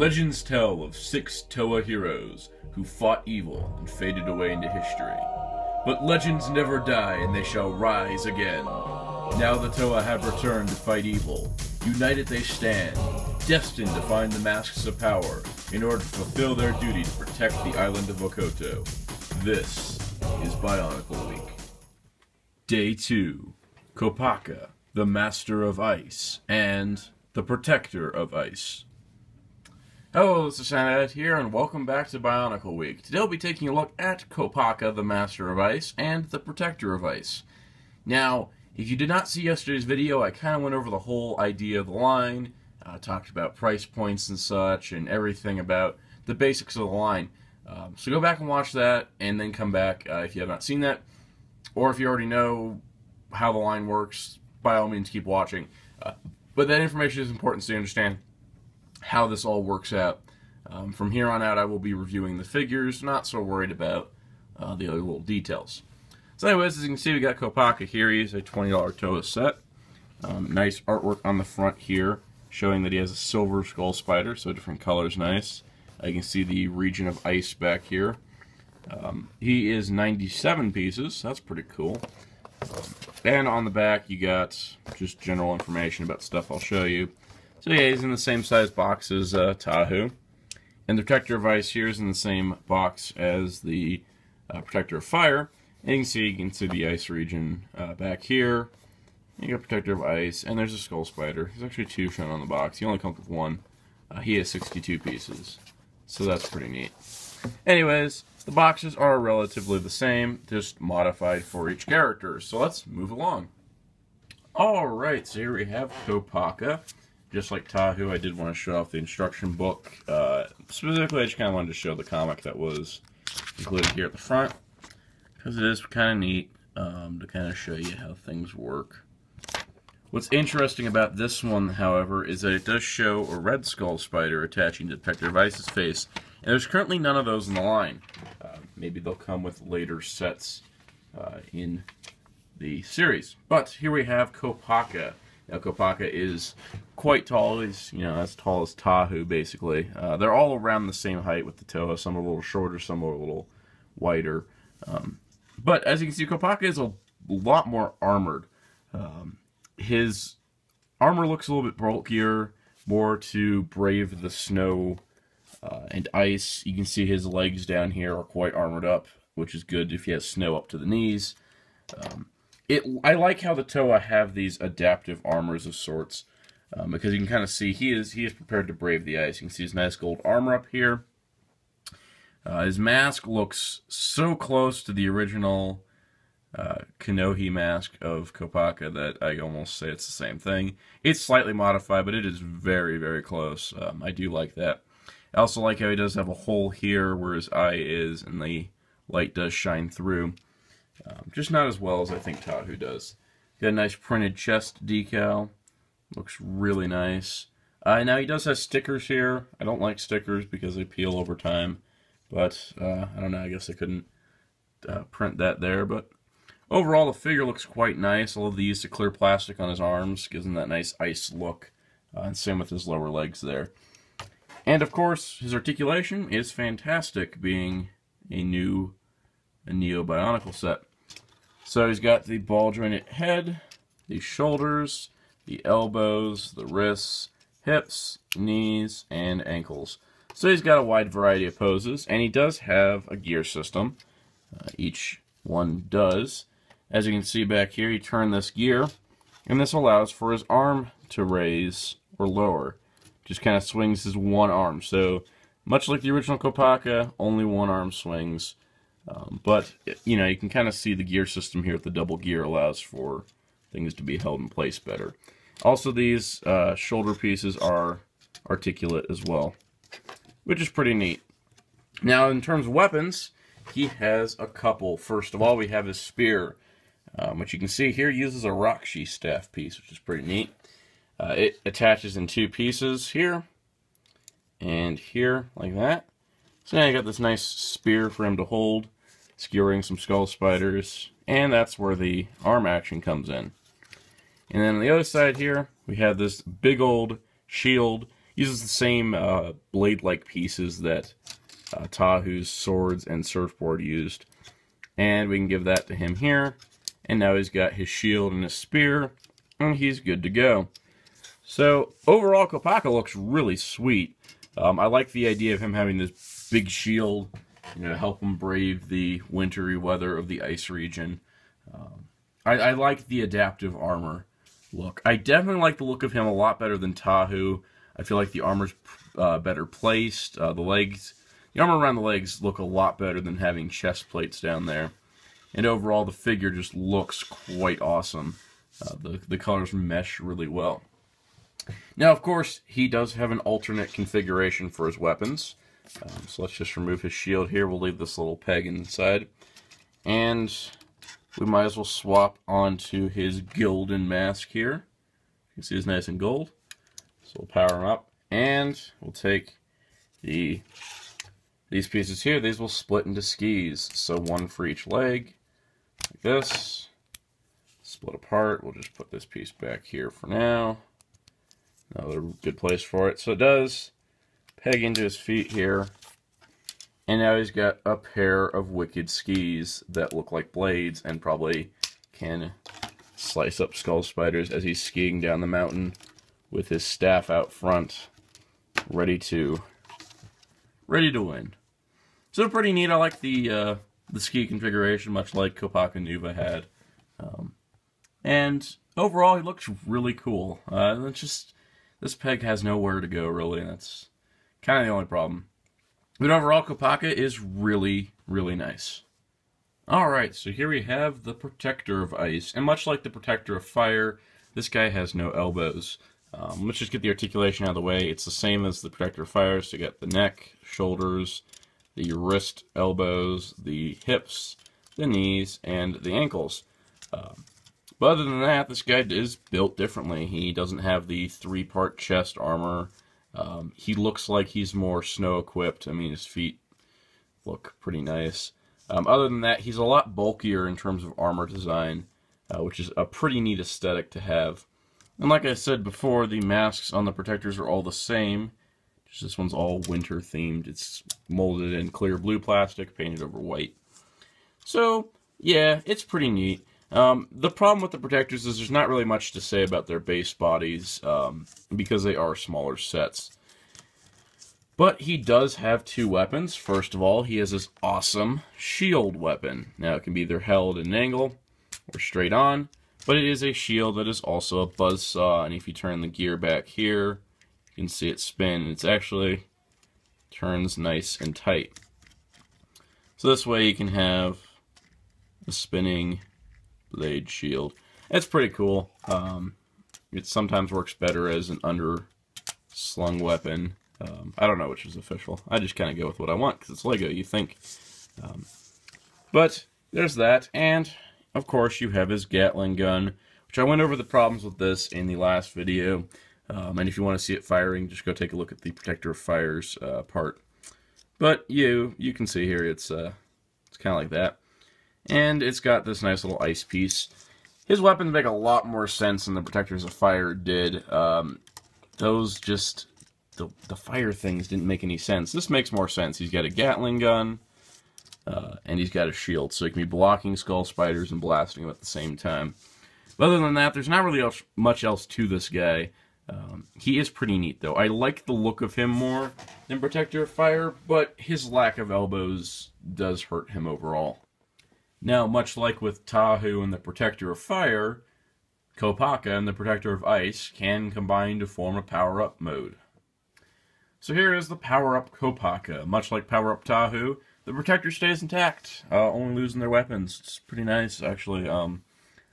Legends tell of six Toa heroes who fought evil and faded away into history. But legends never die and they shall rise again. Now the Toa have returned to fight evil. United they stand, destined to find the masks of power in order to fulfill their duty to protect the island of Okoto. This is Bionicle Week. Day 2 Kopaka, the Master of Ice, and the Protector of Ice. Hello, this is Soundout here, and welcome back to Bionicle Week. Today we'll be taking a look at Kopaka, the Master of Ice, and the Protector of Ice. Now, if you did not see yesterday's video, I kind of went over the whole idea of the line, uh, talked about price points and such, and everything about the basics of the line. Um, so go back and watch that, and then come back uh, if you have not seen that. Or if you already know how the line works, by all means keep watching. Uh, but that information is important so you understand how this all works out. Um, from here on out, I will be reviewing the figures, not so worried about uh, the other little details. So anyways, as you can see, we got Kopaka here. He's a $20 Toa set. Um, nice artwork on the front here, showing that he has a silver skull spider, so different colors, nice. Uh, you can see the region of ice back here. Um, he is 97 pieces, that's pretty cool. And on the back, you got just general information about stuff I'll show you. So yeah, he's in the same size box as uh, Tahu. And the Protector of Ice here is in the same box as the uh, Protector of Fire. And you can see, you can see the ice region uh, back here. You got Protector of Ice, and there's a Skull Spider. There's actually two shown on the box. He only comes with one. Uh, he has 62 pieces. So that's pretty neat. Anyways, the boxes are relatively the same, just modified for each character. So let's move along. Alright, so here we have Kopaka. Just like Tahu, I did want to show off the instruction book. Uh, specifically, I just kind of wanted to show the comic that was included here at the front. Because it is kind of neat um, to kind of show you how things work. What's interesting about this one, however, is that it does show a red skull spider attaching to of Ice's face. And there's currently none of those in the line. Uh, maybe they'll come with later sets uh, in the series. But here we have Kopaka. Now, Kopaka is quite tall. He's, you know, as tall as Tahu, basically. Uh, they're all around the same height with the Toa. Some are a little shorter, some are a little wider. Um, but as you can see, Kopaka is a lot more armored. Um, his armor looks a little bit bulkier, more to brave the snow uh, and ice. You can see his legs down here are quite armored up, which is good if he has snow up to the knees. Um, it I like how the Toa have these adaptive armors of sorts um, because you can kind of see he is he is prepared to brave the ice. You can see his nice gold armor up here. Uh, his mask looks so close to the original uh, Kanohi mask of Kopaka that I almost say it's the same thing. It's slightly modified, but it is very, very close. Um, I do like that. I also like how he does have a hole here where his eye is, and the light does shine through. Um, just not as well as I think Tahu does. Got a nice printed chest decal. Looks really nice. Uh, now he does have stickers here. I don't like stickers because they peel over time. But, uh, I don't know, I guess I couldn't uh, print that there. But overall, the figure looks quite nice. I love the use of clear plastic on his arms. Gives him that nice ice look. Uh, and same with his lower legs there. And, of course, his articulation is fantastic, being a new a Neo Bionicle set. So he's got the ball jointed head, the shoulders, the elbows, the wrists, hips, knees, and ankles. So he's got a wide variety of poses, and he does have a gear system. Uh, each one does. As you can see back here, he turn this gear, and this allows for his arm to raise or lower. Just kind of swings his one arm. So much like the original Kopaka, only one arm swings. Um, but, you know, you can kind of see the gear system here with the double gear allows for things to be held in place better. Also, these uh, shoulder pieces are articulate as well, which is pretty neat. Now, in terms of weapons, he has a couple. First of all, we have his spear, um, which you can see here uses a Rahkshi staff piece, which is pretty neat. Uh, it attaches in two pieces here and here, like that. So now you got this nice spear for him to hold, skewering some skull spiders, and that's where the arm action comes in. And then on the other side here, we have this big old shield. uses the same uh, blade-like pieces that uh, Tahu's swords and surfboard used. And we can give that to him here. And now he's got his shield and his spear, and he's good to go. So, overall, Kopaka looks really sweet. Um, I like the idea of him having this big shield, you know, help him brave the wintry weather of the ice region. Um, I, I like the adaptive armor look. I definitely like the look of him a lot better than Tahu. I feel like the armor's uh, better placed. Uh, the legs, the armor around the legs look a lot better than having chest plates down there. And overall, the figure just looks quite awesome. Uh, the, the colors mesh really well. Now, of course, he does have an alternate configuration for his weapons. Um, so let's just remove his shield here. We'll leave this little peg inside. And we might as well swap onto his golden mask here. You can see it's nice and gold. So we'll power him up. And we'll take the these pieces here. These will split into skis. So one for each leg. Like this. Split apart. We'll just put this piece back here for now. Another good place for it. So it does peg into his feet here. And now he's got a pair of wicked skis that look like blades and probably can slice up skull spiders as he's skiing down the mountain with his staff out front, ready to ready to win. So pretty neat. I like the uh, the ski configuration, much like Kopaka Nuva had. Um, and overall, he looks really cool. Uh, it's just this peg has nowhere to go, really. That's kind of the only problem. But overall, Kopaka is really, really nice. Alright, so here we have the Protector of Ice. And much like the Protector of Fire, this guy has no elbows. Um, let's just get the articulation out of the way. It's the same as the Protector of Fire, so you got the neck, shoulders, the wrist, elbows, the hips, the knees, and the ankles. Um, but other than that, this guy is built differently. He doesn't have the three-part chest armor. Um, he looks like he's more snow-equipped. I mean, his feet look pretty nice. Um, other than that, he's a lot bulkier in terms of armor design, uh, which is a pretty neat aesthetic to have. And like I said before, the masks on the protectors are all the same. Just this one's all winter themed. It's molded in clear blue plastic, painted over white. So, yeah, it's pretty neat. Um, the problem with the protectors is there's not really much to say about their base bodies um, because they are smaller sets. But he does have two weapons. First of all, he has this awesome shield weapon. Now, it can be either held at an angle or straight on, but it is a shield that is also a buzz saw. And if you turn the gear back here, you can see it spin. It's actually turns nice and tight. So this way you can have the spinning blade shield. It's pretty cool. Um, it sometimes works better as an under slung weapon. Um, I don't know which is official. I just kind of go with what I want because it's Lego. You think. Um, but there's that, and of course you have his Gatling gun, which I went over the problems with this in the last video. Um, and if you want to see it firing, just go take a look at the Protector of Fires uh, part. But you you can see here it's uh, it's kind of like that. And it's got this nice little ice piece. His weapons make a lot more sense than the Protectors of Fire did. Um, those just, the, the fire things didn't make any sense. This makes more sense. He's got a Gatling gun, uh, and he's got a shield, so he can be blocking Skull Spiders and blasting them at the same time. But other than that, there's not really else, much else to this guy. Um, he is pretty neat, though. I like the look of him more than Protector of Fire, but his lack of elbows does hurt him overall. Now, much like with Tahu and the Protector of Fire, Kopaka and the Protector of Ice can combine to form a power-up mode. So here is the power-up Kopaka. Much like power-up Tahu, the Protector stays intact, uh, only losing their weapons. It's pretty nice, actually. Um,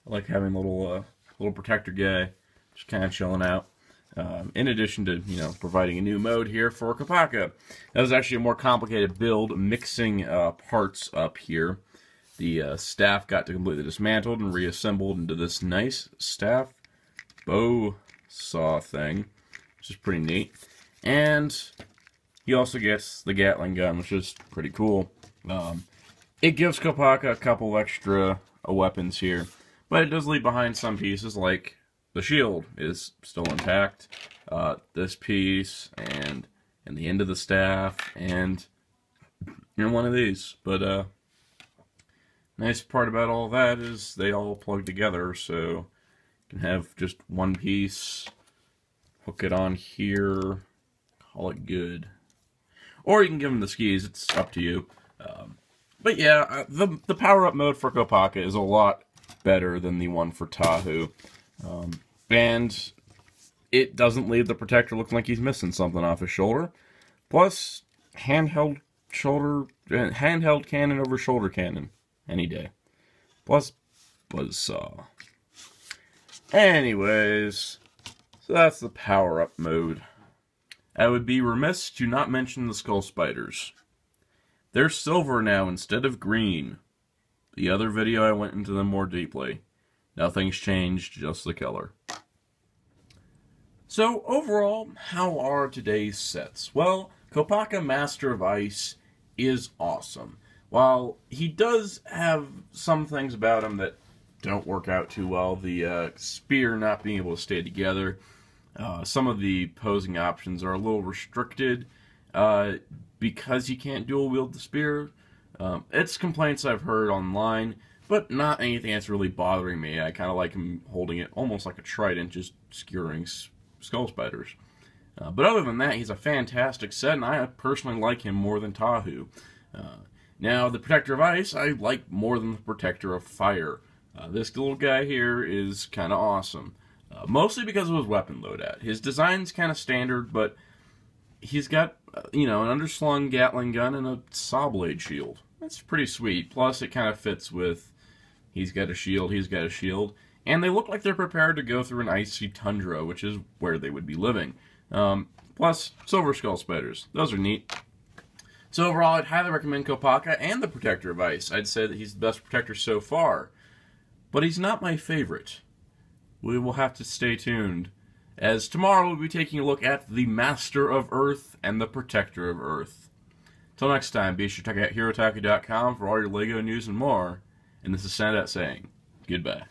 I like having a little, uh, little Protector guy just kind of chilling out. Um, in addition to, you know, providing a new mode here for Kopaka. That was actually a more complicated build, mixing uh, parts up here. The uh, staff got to completely dismantled and reassembled into this nice staff bow saw thing, which is pretty neat. And he also gets the Gatling gun, which is pretty cool. Um, it gives Kopaka a couple extra uh, weapons here, but it does leave behind some pieces like the shield is still intact. Uh, this piece and and the end of the staff and know one of these. But uh, nice part about all that is they all plug together, so you can have just one piece, hook it on here, call it good. Or you can give them the skis. It's up to you. Um, but yeah, uh, the the power up mode for Kopaka is a lot better than the one for Tahu. Um, and it doesn't leave the protector looking like he's missing something off his shoulder. Plus, handheld shoulder, uh, handheld cannon over shoulder cannon any day. Plus, buzzsaw. Anyways, so that's the power up mode. I would be remiss to not mention the skull spiders. They're silver now instead of green. The other video I went into them more deeply. Nothing's changed, just the color. So, overall, how are today's sets? Well, Kopaka Master of Ice is awesome. While he does have some things about him that don't work out too well, the uh, spear not being able to stay together, uh, some of the posing options are a little restricted uh, because you can't dual wield the spear. Um, it's complaints I've heard online, but not anything that's really bothering me. I kind of like him holding it almost like a trident, just skewering skull spiders. Uh, but other than that, he's a fantastic set, and I personally like him more than Tahu. Now, the Protector of Ice, I like more than the Protector of Fire. Uh, this little guy here is kind of awesome. Uh, mostly because of his weapon loadout. His design's kind of standard, but he's got, uh, you know, an underslung Gatling gun and a saw blade shield. That's pretty sweet. Plus, it kind of fits with he's got a shield, he's got a shield. And they look like they're prepared to go through an icy tundra, which is where they would be living. Um, plus, Silver Skull Spiders. Those are neat. So overall, I'd highly recommend Kopaka and the Protector of Ice. I'd say that he's the best protector so far. But he's not my favorite. We will have to stay tuned, as tomorrow we'll be taking a look at the Master of Earth and the Protector of Earth. Till next time, be sure to check out HeroTaku.com for all your LEGO news and more. And this is Soundout saying, goodbye.